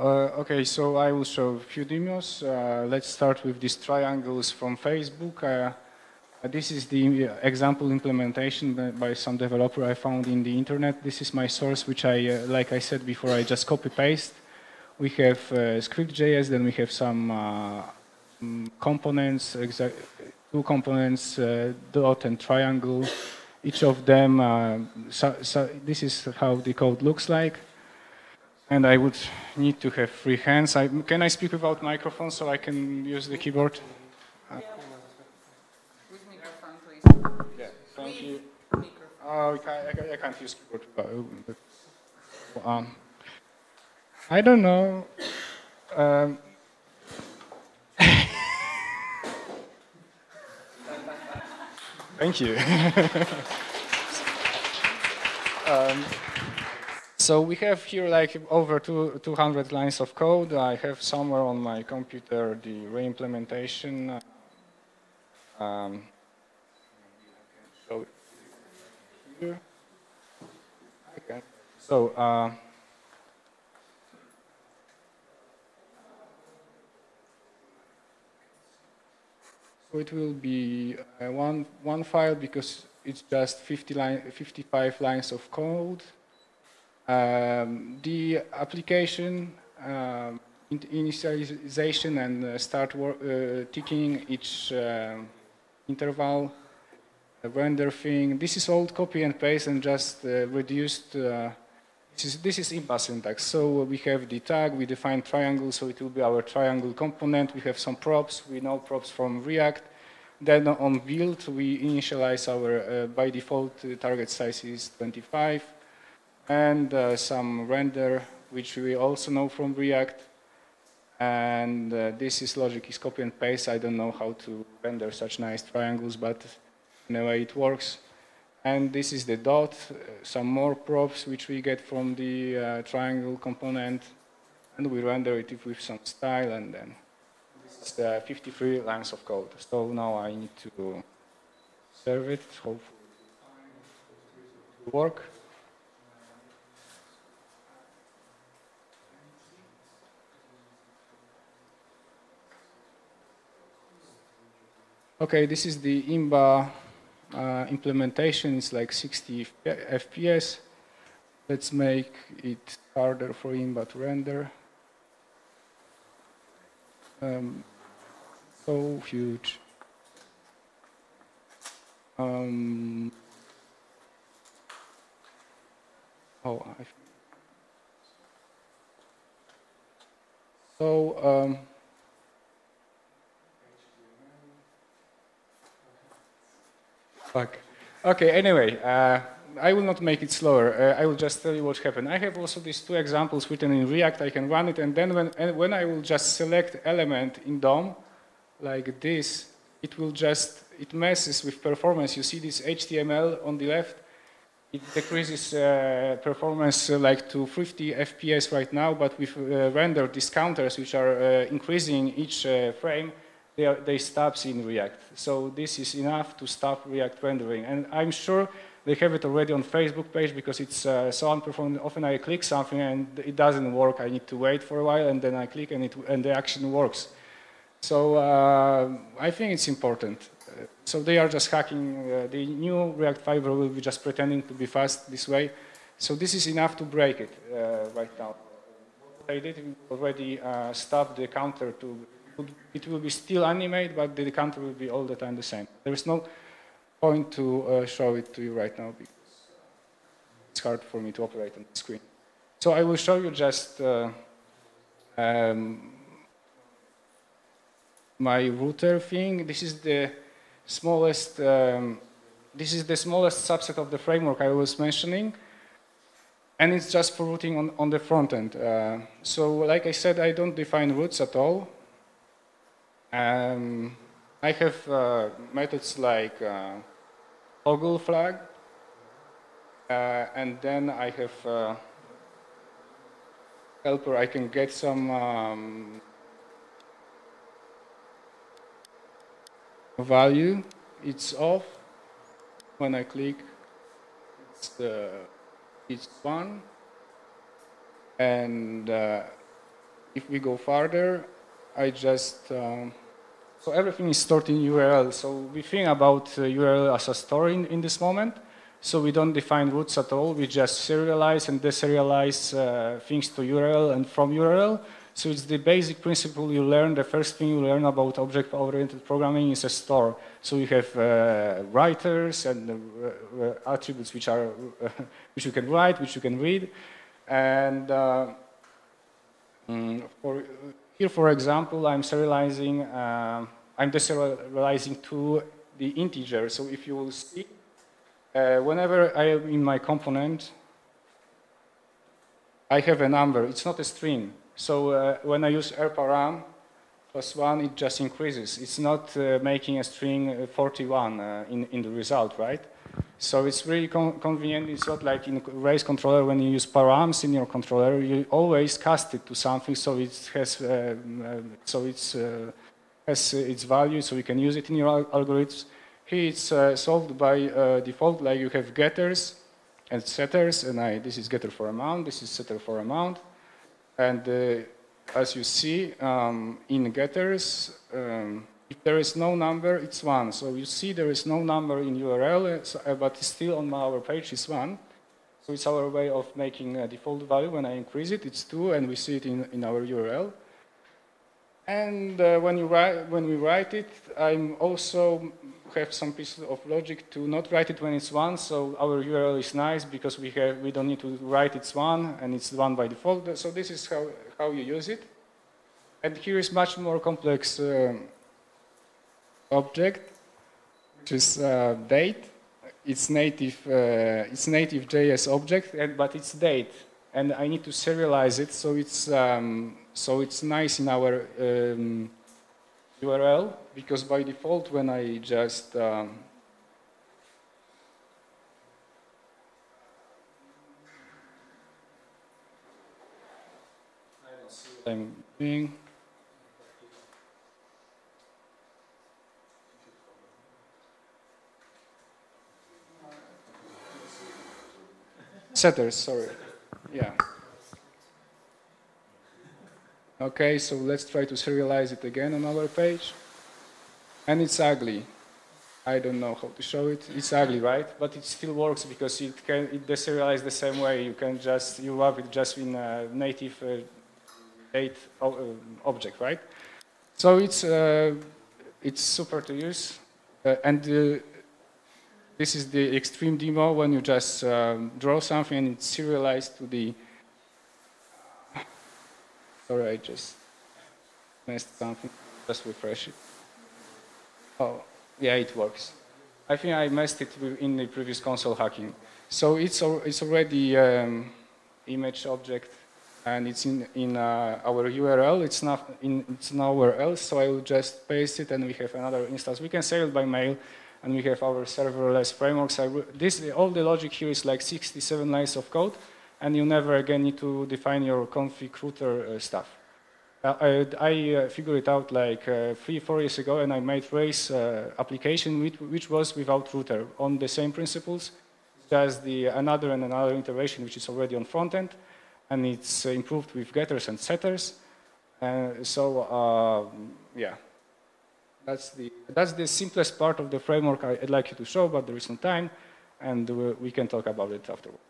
Uh, okay, so I will show a few demos. Uh, let's start with these triangles from Facebook. Uh, this is the example implementation by, some developer I found in the internet. This is my source, which I, uh, like I said before, I just copy paste. We have uh, script.js, then we have some uh, mm, components, two components, dot and triangle. Each of them, so, so this is how the code looks like and I would need to have free hands. I, can I speak without microphone so I can use the keyboard? Uh, With microphone, please. Yeah, thank you. Oh, I, I, can't use keyboard. But, um, I don't know. Um, thank you. um, so we have here like over two, 200 lines of code. I have somewhere on my computer the reimplementation. Um, show it here. Okay. So uh, so it will be uh, one one file because it's just 50 line, 55 lines of code. Um, the application um, initialization and uh, start uh, ticking each uh, interval, render thing. This is all copy and paste and just uh, reduced. Uh, this is, this is IMBA syntax. So we have the tag, we define triangle, so it will be our triangle component. We have some props, we know props from React. Then on build, we initialize our, uh, by default, target size is 25 and uh, some render, which we also know from React. And uh, this is logic is copy and paste. I don't know how to render such nice triangles, but anyway, it works. And this is the dot, uh, some more props which we get from the uh, triangle component, and we render it with some style, and then this is the 53 lines of code. So now I need to serve it, hopefully work. Okay, this is the IMBA uh, implementation. It's like 60 FPS. Let's make it harder for IMBA to render. Um, so huge. Um, oh, I so um, Fuck. Okay, anyway, uh, I will not make it slower. Uh, I will just tell you what happened. I have also these two examples written in React. I can run it, and then when, and when I will just select element in DOM, like this, it will just, it messes with performance. You see this HTML on the left? It decreases uh, performance uh, like to 50 FPS right now, but with uh, render discounters, which are uh, increasing each frame, they, are, they stops in React. So this is enough to stop React rendering. And I'm sure they have it already on Facebook page because it's uh, so unperformed. Often I click something and it doesn't work. I need to wait for a while and then I click and, it, and the action works. So uh, I think it's important. so they are just hacking. Uh, the new React Fiber will be just pretending to be fast this way. So this is enough to break it uh, right now. They did already uh, stop the counter to it will be still animate, but the counter will be all the time the same. There is no point to uh, show it to you right now because it's hard for me to operate on the screen. So I will show you just uh, um, my router thing. This is the smallest. Um, this is the smallest subset of the framework I was mentioning and it's just for routing on, on the front end. Uh, so like I said, I don't define routes at all. Um, I have uh, methods like uh, toggle flag, uh, and then I have uh, helper. I can get some um, value. It's off. When I click, it's the it's one, and uh, if we go farther, I just, um, so everything is stored in URL. So we think about uh, URL as a store in, in this moment. So we don't define routes at all. We just serialize and deserialize uh, things to URL and from URL. So it's the basic principle you learn. The first thing you learn about object-oriented programming is a store. So you have uh, writers and uh, uh attributes which are which you can write, which you can read, and uh, mm, for, here, for example, I'm serializing. Uh, I'm deserializing to the integer. So if you will see, whenever I am in my component, I have a number. It's not a string. So uh, when I use rparam plus 1, it just increases. It's not uh, making a string uh, 41 uh, in, in the result, right? So it's really con convenient. It's not like in Rails controller when you use params in your controller, you always cast it to something so it has, uh, uh, so it's, has its value, so you can use it in your al algorithms. Here it's solved by default, like you have getters and setters, and I, this is getter for amount, this is setter for amount. And uh, as you see um, in getters, um, if there is no number, it's one. So you see there is no number in URL, uh, but still on our page is one. So it's our way of making a default value. When I increase it, it's two, and we see it in, in our URL. And uh, when, you write, when we write it, I'm also have some piece of logic to not write it when it's one, so our URL is nice because we, have, we don't need to write it's one, and it's one by default. So this is how, how you use it. And here is much more complex uh, object, which is uh, date. It's native, uh, it's native JS object, and, but it's date. And I need to serialize it, so it's, um, so it's nice in our um, URL because by default when I just um, I'm doing setters, sorry. Yeah. Okay, so let's try to serialize it again on our page. And it's ugly. I don't know how to show it. It's ugly, right? But it still works because it can it deserialize the same way. You can just you have it just in a native uh, date uh, object, right? So it's uh, it's super to use, uh, and uh, this is the extreme demo when you just um, draw something and it's serialized to the Sorry, I just missed something. Just refresh it. Oh, yeah, it works. I think I messed it in the previous console hacking. So it's, it's already um, image object and it's in, in uh, our URL. It's not in it's nowhere else, so I will just paste it and we have another instance. We can save it by mail and we have our serverless frameworks. this, all the logic here is like 67 lines of code and you never again need to define your config router uh, stuff. Uh, I, I uh, figured it out like uh, three, four years ago, and I made Rails uh, application which, which, was without router on the same principles. Just the another and another iteration which is already on front end, and it's improved with getters and setters. so um, yeah, that's the that's the simplest part of the framework I'd like you to show, but there is no time, and we can talk about it afterwards.